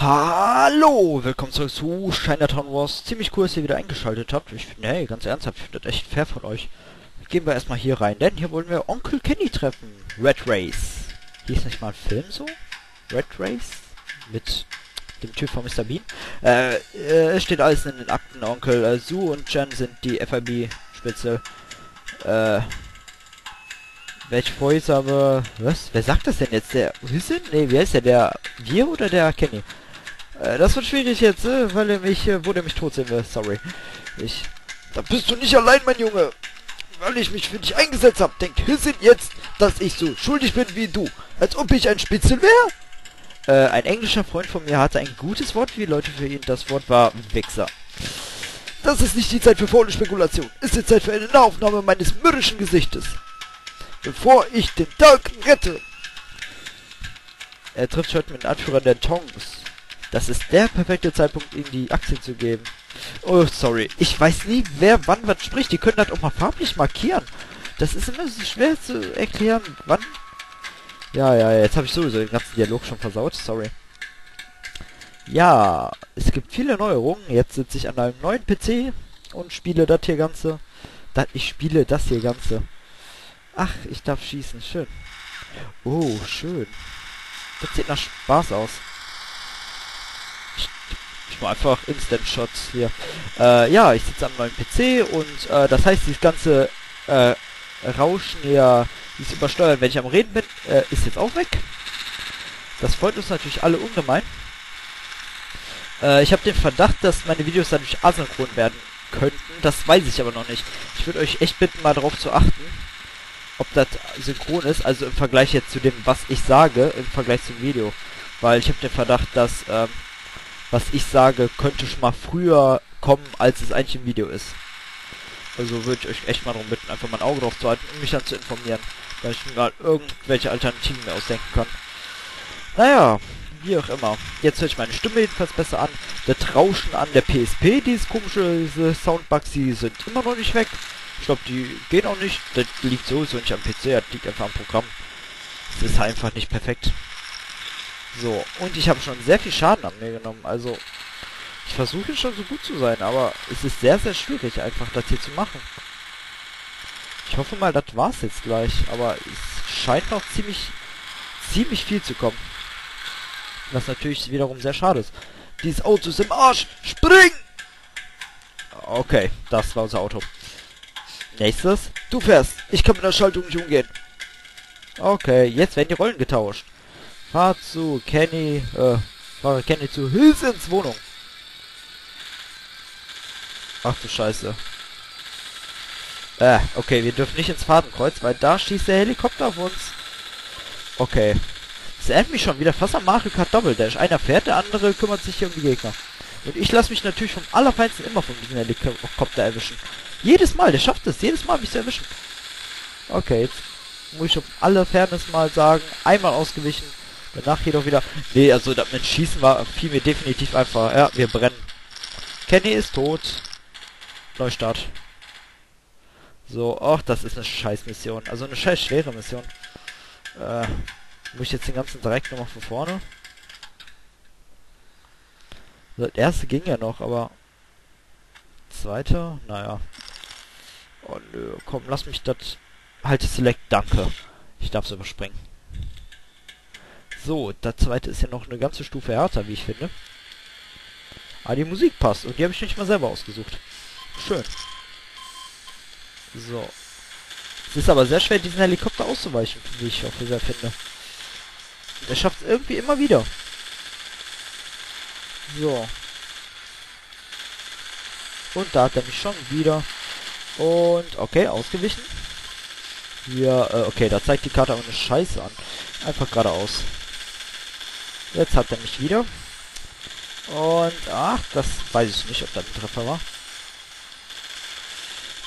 Hallo, willkommen zurück zu Chinatown Wars. Ziemlich cool, dass ihr wieder eingeschaltet habt. Ich finde, hey, ganz ernsthaft, ich finde das echt fair von euch. Gehen wir erstmal hier rein, denn hier wollen wir Onkel Kenny treffen. Red Race. Hier ist nicht mal ein Film so? Red Race? Mit dem Typ von Mr. Bean. Äh, äh, steht alles in den Akten, Onkel. Äh, Sue und Jen sind die FIB-Spitze. Äh, welche Voice aber... Was? Wer sagt das denn jetzt? Der Hüssen? Ne, wie heißt der? Der Wir oder der Kenny? Äh, das wird schwierig jetzt, äh, weil er mich, äh, wo der mich tot sehen will. Sorry. Ich... Da bist du nicht allein, mein Junge. Weil ich mich für dich eingesetzt habe, denkt Hüssen jetzt, dass ich so schuldig bin wie du. Als ob ich ein Spitzel wäre? Äh, ein englischer Freund von mir hatte ein gutes Wort die Leute für ihn. Das Wort war Wichser. Das ist nicht die Zeit für faule Spekulation. Ist die Zeit für eine Nahaufnahme meines mürrischen Gesichtes. Bevor ich den Tag rette. Er trifft heute mit den Anführern der Tongs. Das ist der perfekte Zeitpunkt, ihm die Aktien zu geben. Oh, sorry. Ich weiß nie, wer wann was spricht. Die können das auch mal farblich markieren. Das ist immer so schwer zu erklären, wann... Ja, ja, jetzt habe ich sowieso den ganzen Dialog schon versaut. Sorry. Ja, es gibt viele Neuerungen. Jetzt sitze ich an einem neuen PC und spiele das hier Ganze. Das, ich spiele das hier Ganze. Ach, ich darf schießen. Schön. Oh, schön. Das sieht nach Spaß aus. Ich, mache einfach Instant Shots hier. Äh, ja, ich sitze am neuen PC und äh, das heißt, dieses ganze äh, Rauschen hier, dieses Übersteuern, wenn ich am Reden bin, äh, ist jetzt auch weg. Das freut uns natürlich alle ungemein. Äh, ich habe den Verdacht, dass meine Videos dadurch asynchron werden könnten. Das weiß ich aber noch nicht. Ich würde euch echt bitten, mal darauf zu achten, ob das synchron ist, also im Vergleich jetzt zu dem, was ich sage, im Vergleich zum Video. Weil ich habe den Verdacht, dass ähm, was ich sage, könnte schon mal früher kommen, als es eigentlich im Video ist. Also würde ich euch echt mal darum bitten, einfach mal ein Auge drauf zu halten und mich dann zu informieren, weil ich mir mal irgendwelche Alternativen mehr ausdenken kann. Naja, wie auch immer. Jetzt höre ich meine Stimme jedenfalls besser an. Das Rauschen an der PSP, dieses komische diese Soundbugs, die sind immer noch nicht weg. Ich glaube, die gehen auch nicht. Das liegt sowieso nicht am PC, das liegt einfach am Programm. Es ist einfach nicht perfekt. So, und ich habe schon sehr viel Schaden an mir genommen. Also, ich versuche schon so gut zu sein, aber es ist sehr, sehr schwierig, einfach das hier zu machen. Ich hoffe mal, das war's jetzt gleich, aber es scheint noch ziemlich, ziemlich viel zu kommen. Was natürlich wiederum sehr schade ist. Dieses Auto ist im Arsch. Spring! Okay, das war unser Auto. Nächstes. Du fährst. Ich kann mit der Schaltung nicht umgehen. Okay, jetzt werden die Rollen getauscht. Fahr zu Kenny, äh, fahre Kenny zu Hilsens Wohnung. Ach du Scheiße. Äh, okay, wir dürfen nicht ins Fadenkreuz, weil da schießt der Helikopter auf uns. Okay. Das erinnert mich schon wieder fast an Mario Kart Double Dash. Einer fährt, der andere kümmert sich hier um die Gegner. Und ich lasse mich natürlich vom Allerfeinsten immer von diesem Helikopter erwischen. Jedes Mal, der schafft es, jedes Mal mich zu erwischen. Okay, jetzt muss ich auf alle Fairness mal sagen, einmal ausgewichen, danach jedoch wieder... Nee, also das mit Schießen war, fiel mir definitiv einfach. Ja, wir brennen. Kenny ist tot. Neustart. So, ach, das ist eine scheiß Mission. Also eine scheiß schwere Mission. Äh, muss ich jetzt den ganzen Dreck nochmal von vorne? Das erste ging ja noch, aber... Zweite? Naja. Oh nö, komm, lass mich das... Halte Select, danke. Ich darf es überspringen. So, das zweite ist ja noch eine ganze Stufe härter, wie ich finde. Aber die Musik passt und die habe ich nicht mal selber ausgesucht. Schön. So. Es ist aber sehr schwer, diesen Helikopter auszuweichen, wie ich auch sehr finde. Er schafft es irgendwie immer wieder. So. Und da hat er mich schon wieder. Und, okay, ausgewichen. Ja, äh, okay, da zeigt die Karte aber eine Scheiße an. Einfach geradeaus. Jetzt hat er mich wieder. Und, ach, das weiß ich nicht, ob das ein Treffer war.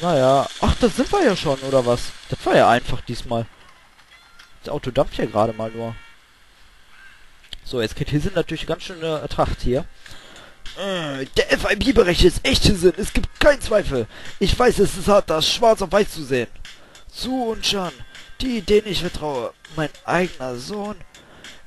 Naja, ach, da sind wir ja schon, oder was? Das war ja einfach diesmal. Das Auto dampft ja gerade mal nur. So, jetzt kriegt Hissen natürlich ganz schön äh, Tracht hier. Äh, der FIB-Bericht ist echte Sinn, es gibt keinen Zweifel. Ich weiß, es ist hart, das schwarz auf weiß zu sehen. Zu und Chan, die, denen ich vertraue, mein eigener Sohn.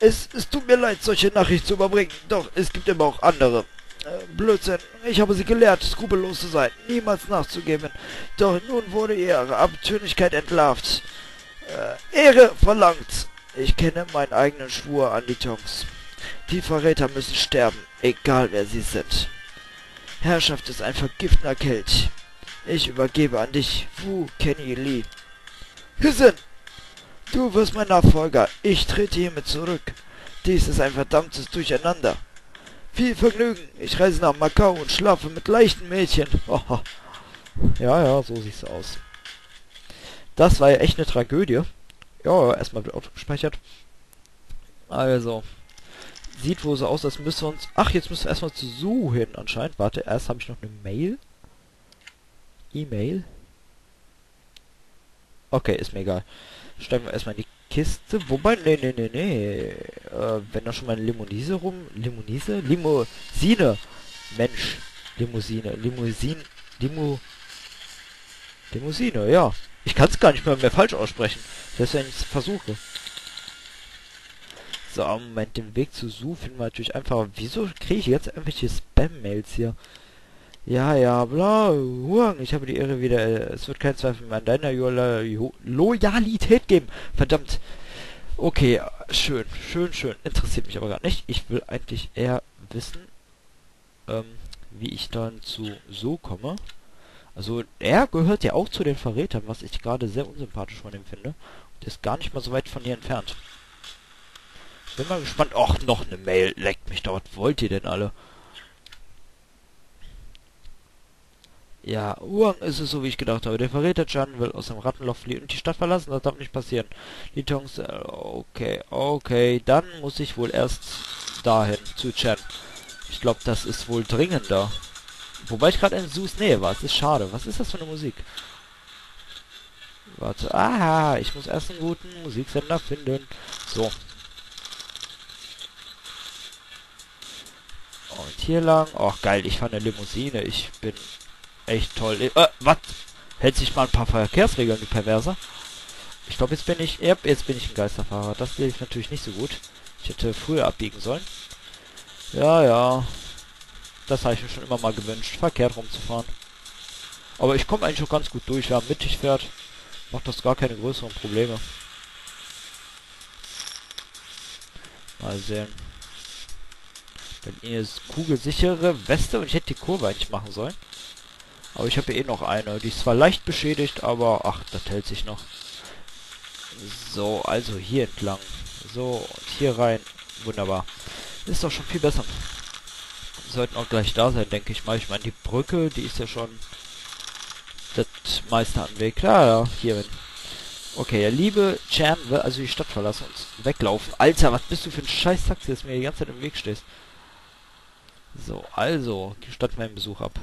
Es, es tut mir leid, solche Nachrichten zu überbringen, doch es gibt immer auch andere. Äh, Blödsinn, ich habe sie gelehrt, skrupellos zu sein, niemals nachzugeben. Doch nun wurde ihre Abtönigkeit entlarvt. Äh, Ehre verlangt. Ich kenne meinen eigenen Schwur an die Tongs. Die Verräter müssen sterben, egal wer sie sind. Herrschaft ist ein vergiftender Kelch. Ich übergebe an dich, Wu Kenny Lee. Hissen! Du wirst mein Nachfolger. Ich trete hiermit zurück. Dies ist ein verdammtes Durcheinander. Viel Vergnügen. Ich reise nach Macau und schlafe mit leichten Mädchen. ja, ja, so sieht's aus. Das war ja echt eine Tragödie. Ja, erstmal wird Auto gespeichert. Also. Sieht wohl so aus, als müssen wir uns... Ach, jetzt müssen wir erstmal zu Su hin anscheinend. Warte, erst habe ich noch eine Mail. E-Mail. Okay, ist mir egal. Steigen wir erstmal in die Kiste. Wobei, nee, nee, nee, nee. Äh, wenn da schon mal eine Limonise rum... Limonise? Limousine. Mensch. Limousine. Limousin... Limo... Limousine, ja. Ich kann es gar nicht mehr, mehr falsch aussprechen. Selbst wenn ich es versuche. So, Moment, den Weg zu Su finden wir natürlich einfach. Wieso kriege ich jetzt irgendwelche Spam-Mails hier? Ja, ja, bla, Huang, ich habe die Irre wieder. Es wird kein Zweifel an deiner Lo Loyalität geben. Verdammt. Okay, schön, schön, schön. Interessiert mich aber gar nicht. Ich will eigentlich eher wissen, ähm, wie ich dann zu so komme. Also, er gehört ja auch zu den Verrätern, was ich gerade sehr unsympathisch von ihm finde. Und ist gar nicht mal so weit von hier entfernt. Bin mal gespannt. Och, noch eine Mail. Leckt mich dort. Wollt ihr denn alle? Ja, Uang ist es so, wie ich gedacht habe. Der Verräter Chan will aus dem Rattenloch fliehen und die Stadt verlassen. Das darf nicht passieren. Die Tongs... Äh, okay, okay. Dann muss ich wohl erst dahin, zu Chan. Ich glaube, das ist wohl dringender. Wobei ich gerade in Sus Nähe war. Es ist schade. Was ist das für eine Musik? Warte. Aha, ich muss erst einen guten Musiksender finden. So. Und hier lang. Oh, geil. Ich fahre eine Limousine. Ich bin echt toll. Äh, was? Hält sich mal ein paar Verkehrsregeln, die Perverser. Ich glaube, jetzt bin ich... Ja, jetzt bin ich ein Geisterfahrer. Das ich natürlich nicht so gut. Ich hätte früher abbiegen sollen. Ja, ja. Das habe ich mir schon immer mal gewünscht, verkehrt rumzufahren. Aber ich komme eigentlich auch ganz gut durch. Wer mittig fährt, macht das gar keine größeren Probleme. Mal sehen. Wenn ihr kugelsichere Weste und ich hätte die Kurve eigentlich machen sollen. Aber ich habe eh noch eine. Die ist zwar leicht beschädigt, aber ach, das hält sich noch. So, also hier entlang. So, und hier rein. Wunderbar. Ist doch schon viel besser. Sollten auch gleich da sein, denke ich mal. Ich meine, die Brücke, die ist ja schon das meiste an Weg. Klar, ja, hierin. Okay, der liebe Chan will also die Stadt verlassen und weglaufen. Alter, was bist du für ein scheiß Taxi, das mir die ganze Zeit im Weg stehst. So, also, gestatt meinen Besuch ab.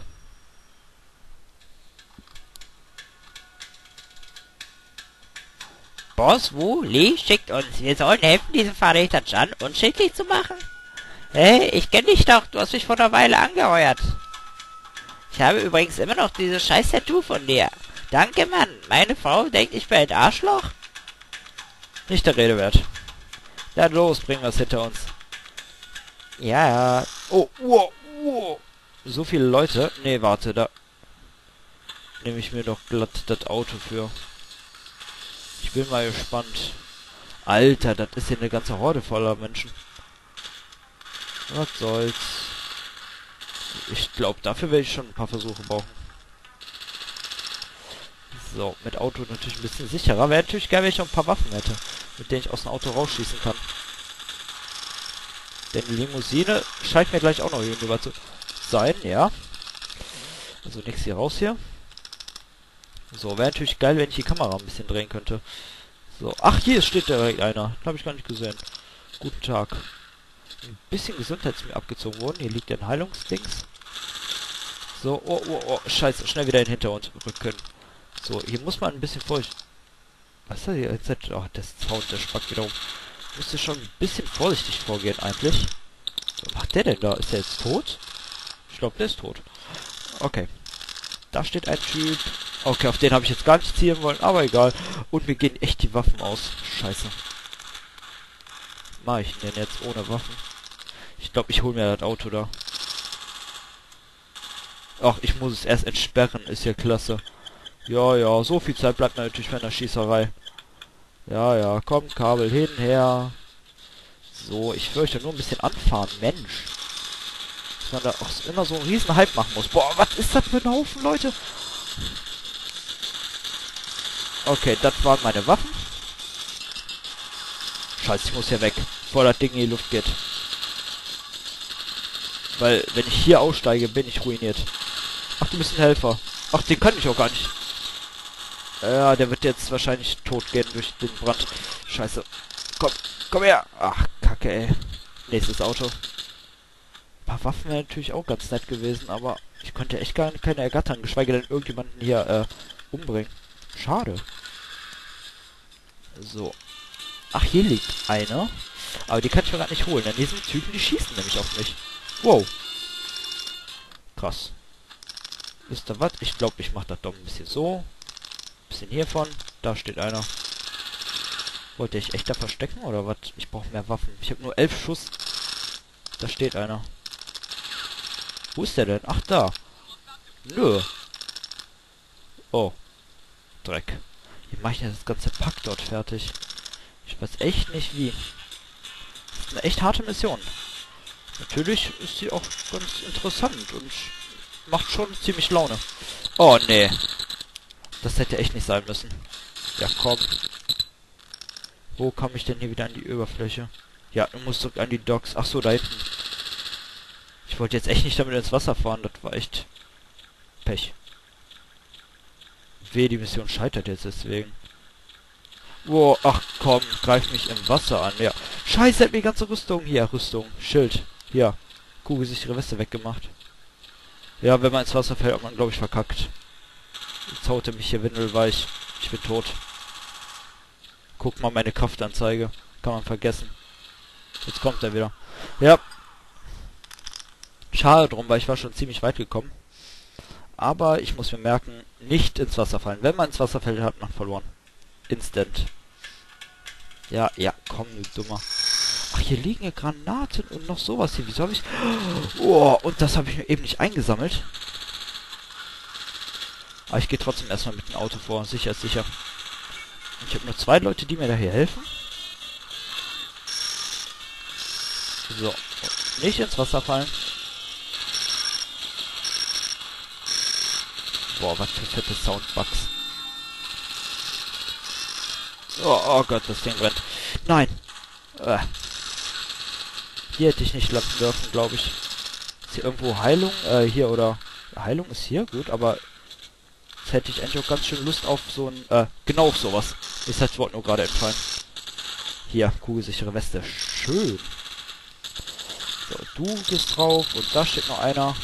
Boss Wu Li schickt uns. Wir sollen helfen, diesen Verräter Chan unschädlich zu machen. Hey, ich kenne dich doch. Du hast mich vor einer Weile angeheuert. Ich habe übrigens immer noch dieses scheiß Tattoo von dir. Danke, Mann. Meine Frau denkt, ich bin ein Arschloch. Nicht der Rede wert. Dann los, bringen wir es hinter uns. Ja, ja. Oh, wow, wow. So viele Leute. Nee, warte, da nehme ich mir doch glatt das Auto für. Ich bin mal gespannt. Alter, das ist hier eine ganze Horde voller Menschen. Was soll's. Ich glaube, dafür werde ich schon ein paar Versuche brauchen. So, mit Auto natürlich ein bisschen sicherer. Wäre natürlich geil, wenn ich auch ein paar Waffen hätte, mit denen ich aus dem Auto rausschießen kann. Denn die Limousine scheint mir gleich auch noch hinüber zu sein, ja. Also nichts hier raus hier. So, wäre natürlich geil, wenn ich die Kamera ein bisschen drehen könnte. So, ach, hier steht direkt einer. Habe ich gar nicht gesehen. Guten Tag. Ein bisschen Gesundheit ist mir abgezogen worden. Hier liegt ein Heilungsdings. So, oh, oh, oh, scheiße, schnell wieder in hinter uns rücken. So, hier muss man ein bisschen feucht. Was ist das? Jetzt, oh, das Sound, der spackt wieder um. Müsste schon ein bisschen vorsichtig vorgehen eigentlich. Was macht der denn da? Ist der jetzt tot? Ich glaube, der ist tot. Okay. Da steht ein Typ. Okay, auf den habe ich jetzt gar nicht zielen wollen, aber egal. Und mir gehen echt die Waffen aus. Scheiße. mache ich denn jetzt ohne Waffen? Ich glaube, ich hole mir das Auto da. Ach, ich muss es erst entsperren, ist ja klasse. Ja, ja, so viel Zeit bleibt mir natürlich bei einer Schießerei. Ja, ja, komm, Kabel hin, her. So, ich fürchte nur ein bisschen anfahren, Mensch. Dass man da auch immer so einen riesen Hype machen muss. Boah, was ist das für ein Haufen, Leute? Okay, das waren meine Waffen. Scheiße, ich muss hier weg, bevor das Ding in die Luft geht. Weil, wenn ich hier aussteige, bin ich ruiniert. Ach, du bist ein Helfer. Ach, den kann ich auch gar nicht. Ja, der wird jetzt wahrscheinlich tot gehen durch den Brand. Scheiße. Komm, komm her. Ach, kacke, ey. Nächstes Auto. Waffen wären natürlich auch ganz nett gewesen, aber ich konnte echt gar keine ergattern, geschweige denn irgendjemanden hier äh, umbringen. Schade. So. Ach, hier liegt einer. Aber die kann ich mir gar nicht holen, denn diese Typen, die schießen nämlich auf mich. Wow. Krass. Wisst ihr was? Ich glaube, ich mache das doch ein bisschen so. Ein bisschen hiervon. Da steht einer. Wollte ich echt da verstecken oder was? Ich brauche mehr Waffen. Ich habe nur elf Schuss. Da steht einer. Wo ist der denn? Ach, da. Nö. Oh. Dreck. Wie mache ich denn das ganze Pack dort fertig? Ich weiß echt nicht wie. Das ist eine echt harte Mission. Natürlich ist sie auch ganz interessant und macht schon ziemlich Laune. Oh, nee. Das hätte echt nicht sein müssen. Ja, komm. Wo komme ich denn hier wieder an die Oberfläche? Ja, du musst an die Docks. Ach so, da hinten. Ich wollte jetzt echt nicht damit ins Wasser fahren. Das war echt Pech. Weh, die Mission scheitert jetzt deswegen. Wo, ach komm, greif mich im Wasser an. Ja. Scheiße, hat mir die ganze Rüstung. Hier, Rüstung. Schild. Ja. Kugelsichere Weste weggemacht. Ja, wenn man ins Wasser fällt, hat man, glaube ich, verkackt. Jetzt haut er mich hier windelweich. Ich bin tot. Guck mal meine Kraftanzeige. Kann man vergessen. Jetzt kommt er wieder. Ja. Schade drum, weil ich war schon ziemlich weit gekommen. Aber ich muss mir merken, nicht ins Wasser fallen. Wenn man ins Wasser fällt, hat man verloren. Instant. Ja, ja, komm, du Dummer. Ach, hier liegen ja Granaten und noch sowas hier. Wieso habe ich... Oh, und das habe ich mir eben nicht eingesammelt. Aber ich gehe trotzdem erstmal mit dem Auto vor. Sicher ist sicher. Ich habe nur zwei Leute, die mir da hier helfen. So. Nicht ins Wasser fallen. Boah, was für fette Soundbugs. Oh, oh Gott, das Ding brennt. Nein. Äh. Hier hätte ich nicht landen dürfen, glaube ich. Ist hier irgendwo Heilung? Äh, hier oder... Heilung ist hier, gut, aber... Jetzt hätte ich eigentlich auch ganz schön Lust auf so ein... Äh, genau auf sowas. Ist das Wort nur gerade entfallen. Hier, kugelsichere Weste. Schön. So, du gehst drauf und da steht noch einer.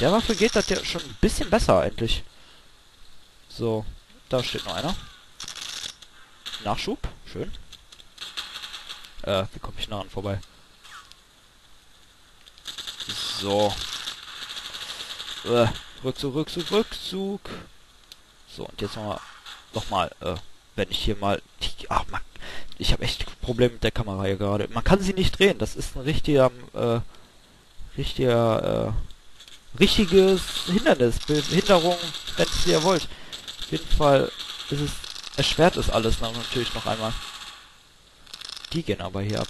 Der Waffe geht das ja schon ein bisschen besser, endlich. So, da steht noch einer. Nachschub, schön. Äh, wie komme ich nah an vorbei? So. Äh, Rückzug, Rückzug, Rückzug. So, und jetzt nochmal, nochmal, äh, wenn ich hier mal, ach man, ich habe echt Probleme mit der Kamera hier gerade. Man kann sie nicht drehen, das ist ein richtiger, äh, richtiger, äh, richtiges Hindernis, Behinderung, wenn ihr wollt. Auf jeden Fall ist es, erschwert es alles natürlich noch einmal. Die gehen aber hier ab.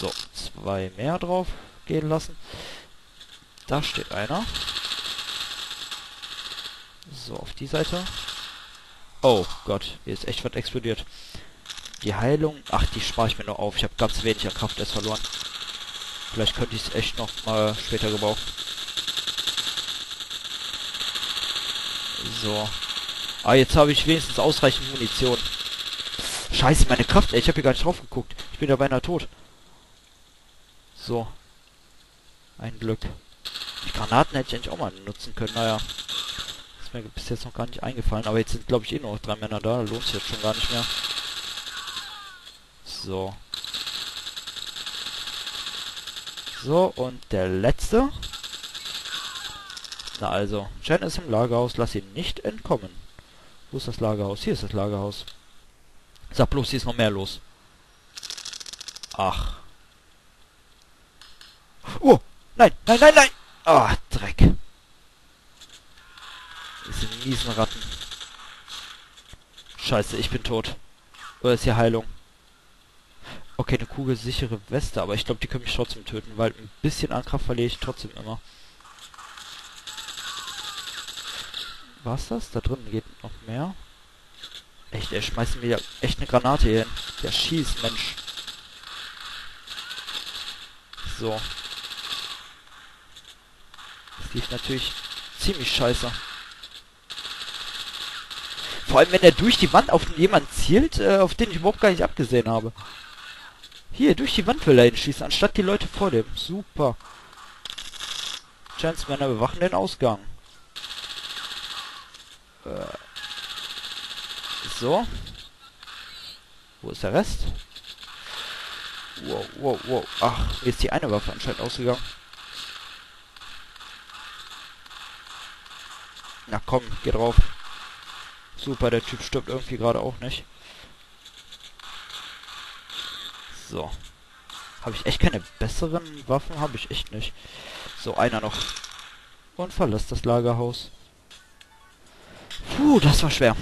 So, zwei mehr drauf gehen lassen. Da steht einer. So, auf die Seite. Oh Gott, hier ist echt was explodiert. Die Heilung, ach, die spare ich mir noch auf. Ich habe ganz wenig an Kraft erst verloren. Vielleicht könnte ich es echt noch mal später gebrauchen. So. Ah, jetzt habe ich wenigstens ausreichend Munition. Scheiße, meine Kraft, ey, ich habe hier gar nicht drauf geguckt. Ich bin ja beinahe tot. So. Ein Glück. Die Granaten hätte ich eigentlich auch mal nutzen können. Naja. Ist mir bis jetzt noch gar nicht eingefallen. Aber jetzt sind, glaube ich, eh noch drei Männer da. Lohnt sich jetzt schon gar nicht mehr. So. So, und der letzte. Na also, Chen ist im Lagerhaus. Lass ihn nicht entkommen. Wo ist das Lagerhaus? Hier ist das Lagerhaus. Sag bloß, hier ist noch mehr los. Ach. Oh, nein, nein, nein, nein. Ah, Dreck. Das sind miesen Ratten. Scheiße, ich bin tot. Oder ist hier Heilung? Okay, eine kugelsichere Weste, aber ich glaube, die können mich trotzdem töten, weil ein bisschen an Kraft verliere ich trotzdem immer. War's das? Da drin geht noch mehr. Echt, er schmeißt mir echt eine Granate hier hin. Der schießt, Mensch. So. Das lief natürlich ziemlich scheiße. Vor allem, wenn er durch die Wand auf jemanden zielt, äh, auf den ich überhaupt gar nicht abgesehen habe. Hier, durch die Wand will er ihn schießen, anstatt die Leute vor dem. Super. Chanceman, bewachen den Ausgang. Äh. So. Wo ist der Rest? Wow, wow, wow. Ach, ist die eine Waffe anscheinend ausgegangen. Na komm, geh drauf. Super, der Typ stirbt irgendwie gerade auch nicht. So. Habe ich echt keine besseren Waffen? Habe ich echt nicht. So, einer noch. Und verlässt das Lagerhaus. Puh, das war schwer.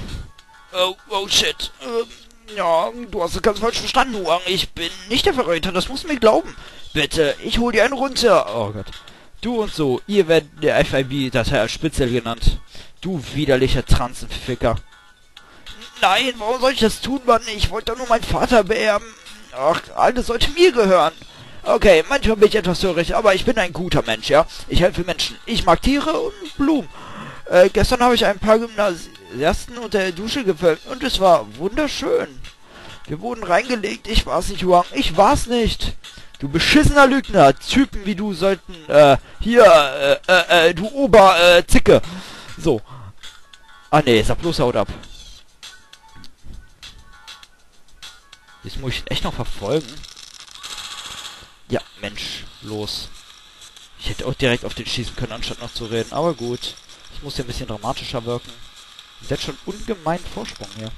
Oh, oh shit. Ähm, ja, du hast es ganz falsch verstanden, Huang. Ich bin nicht der Verräter, das musst du mir glauben. Bitte, ich hol dir einen runter. Oh Gott. Du und so, ihr werdet der FIB-Datei als Spitzel genannt. Du widerlicher Transenficker. Nein, warum soll ich das tun, Mann? Ich wollte doch nur meinen Vater beerben. Ach, alles sollte mir gehören. Okay, manchmal bin ich etwas töricht, aber ich bin ein guter Mensch, ja? Ich helfe Menschen. Ich mag Tiere und Blumen. Äh, gestern habe ich ein paar Gymnasiasten unter der Dusche gefilmt und es war wunderschön. Wir wurden reingelegt, ich war's nicht, Huang, ich war's nicht. Du beschissener Lügner, Typen wie du sollten, äh, hier, äh, äh, äh du Ober, äh, Zicke. So. Ah, nee, sag bloß haut ab. Jetzt muss ich echt noch verfolgen. Ja, Mensch, los. Ich hätte auch direkt auf den schießen können, anstatt noch zu reden. Aber gut. Ich muss hier ein bisschen dramatischer wirken. Der hat schon ungemein Vorsprung hier.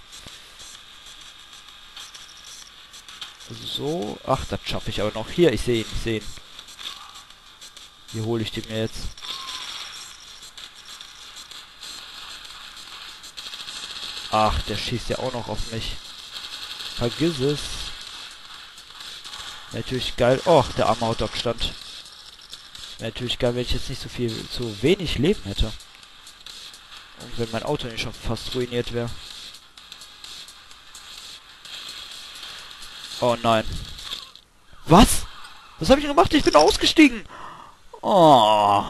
So. Ach, das schaffe ich aber noch. Hier, ich sehe ihn, ich sehe ihn. Hier hole ich den mir jetzt. Ach, der schießt ja auch noch auf mich. Vergiss es. Natürlich geil. Och, der arme Hotdog stand. Natürlich geil, wenn ich jetzt nicht so viel, zu wenig Leben hätte. Und wenn mein Auto nicht schon fast ruiniert wäre. Oh nein. Was? Was habe ich gemacht? Ich bin ausgestiegen. Oh.